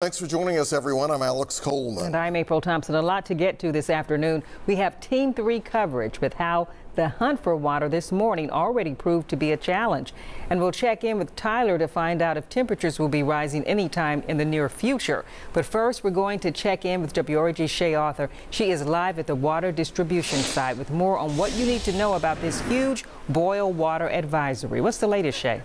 Thanks for joining us, everyone. I'm Alex Coleman. And I'm April Thompson. A lot to get to this afternoon. We have Team 3 coverage with how the hunt for water this morning already proved to be a challenge. And we'll check in with Tyler to find out if temperatures will be rising anytime in the near future. But first, we're going to check in with WREG Shay Arthur. She is live at the water distribution site with more on what you need to know about this huge boil water advisory. What's the latest, Shay?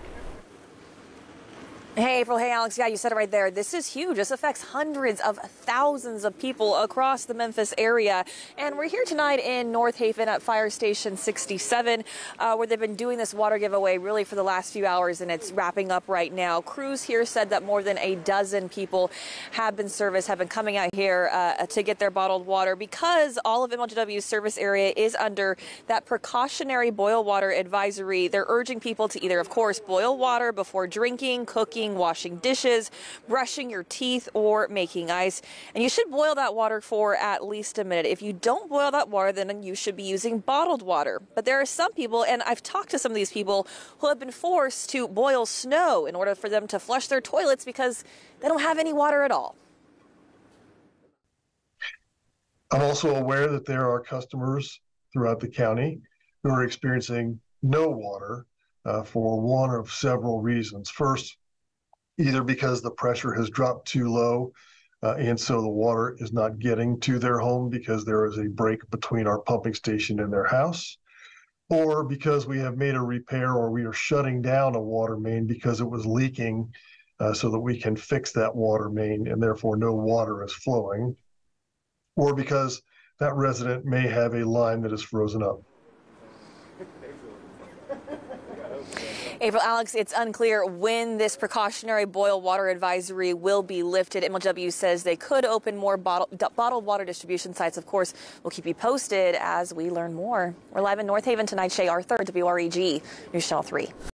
Hey, April. Hey, Alex. Yeah, you said it right there. This is huge. This affects hundreds of thousands of people across the Memphis area. And we're here tonight in Northaven at Fire Station 67, uh, where they've been doing this water giveaway really for the last few hours, and it's wrapping up right now. Crews here said that more than a dozen people have been serviced, have been coming out here uh, to get their bottled water because all of MLGW's service area is under that precautionary boil water advisory. They're urging people to either, of course, boil water before drinking, cooking, cooking, washing dishes, brushing your teeth, or making ice. And you should boil that water for at least a minute. If you don't boil that water, then you should be using bottled water. But there are some people, and I've talked to some of these people, who have been forced to boil snow in order for them to flush their toilets because they don't have any water at all. I'm also aware that there are customers throughout the county who are experiencing no water uh, for one of several reasons. First, either because the pressure has dropped too low uh, and so the water is not getting to their home because there is a break between our pumping station and their house, or because we have made a repair or we are shutting down a water main because it was leaking uh, so that we can fix that water main and therefore no water is flowing, or because that resident may have a line that is frozen up. April, Alex, it's unclear when this precautionary boil water advisory will be lifted. MLW says they could open more bottle, bottled water distribution sites. Of course, we'll keep you posted as we learn more. We're live in Northaven tonight. Shay Arthur, WREG, News Channel 3.